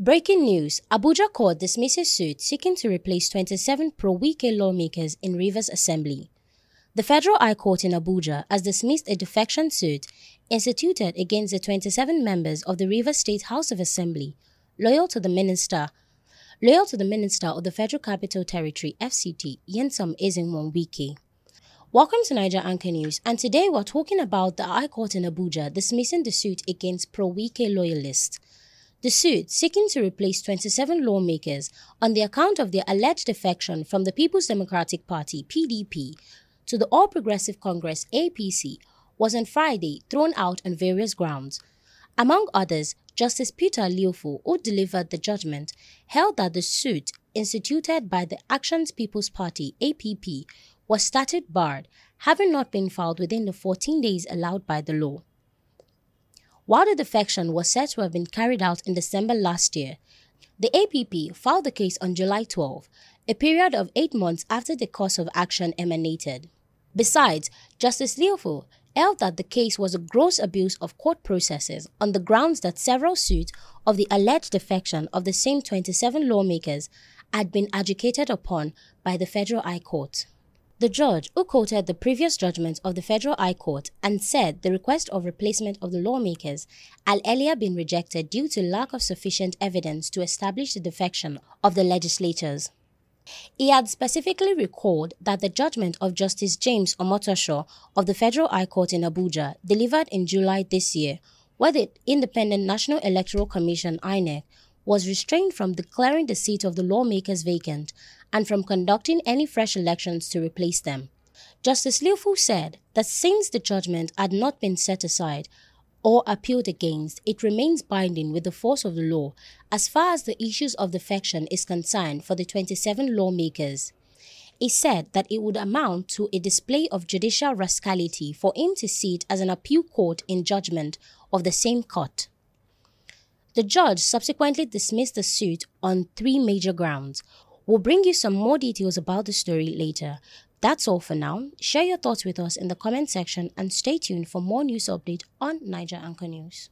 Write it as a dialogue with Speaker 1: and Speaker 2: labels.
Speaker 1: Breaking news Abuja court dismisses suit seeking to replace 27 pro Wike lawmakers in Rivers Assembly. The Federal High Court in Abuja has dismissed a defection suit instituted against the 27 members of the Rivers State House of Assembly, loyal to the minister, loyal to the minister of the Federal Capital Territory (FCT), Nyesom Ezenwo Wike. Welcome to Naija Anchor News, and today we're talking about the High Court in Abuja dismissing the suit against pro Wike loyalists. The suit, seeking to replace 27 lawmakers on the account of their alleged defection from the People's Democratic Party (PDP) to the All Progressive Congress (APC, was on Friday thrown out on various grounds. Among others, Justice Peter Lifu, who delivered the judgment, held that the suit instituted by the Actions People's Party (APP) was statute barred, having not been filed within the 14 days allowed by the law. While the defection was said to have been carried out in December last year, the APP filed the case on July 12, a period of eight months after the cause of action emanated. Besides, Justice Lifu held that the case was a gross abuse of court processes on the grounds that several suits of the alleged defection of the same 27 lawmakers had been adjudicated upon by the Federal High Court. The judge, who quoted the previous judgment of the Federal High Court and said the request of replacement of the lawmakers had earlier been rejected due to lack of sufficient evidence to establish the defection of the legislators. He had specifically recalled that the judgment of Justice James Omotosho of the Federal High Court in Abuja, delivered in July this year, where the Independent National Electoral Commission INEC was restrained from declaring the seat of the lawmakers vacant and from conducting any fresh elections to replace them. Justice Lifu said that since the judgment had not been set aside or appealed against, it remains binding with the force of the law as far as the issues of defection is concerned for the 27 lawmakers. He said that it would amount to a display of judicial rascality for him to sit as an appeal court in judgment of the same court. The judge subsequently dismissed the suit on three major grounds. We'll bring you some more details about the story later. That's all for now. Share your thoughts with us in the comment section and stay tuned for more news update on Naija Anchor News.